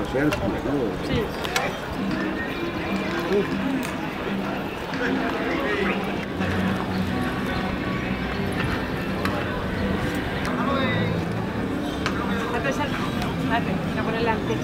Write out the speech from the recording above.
Tá sì. Uh. A ponerla antes.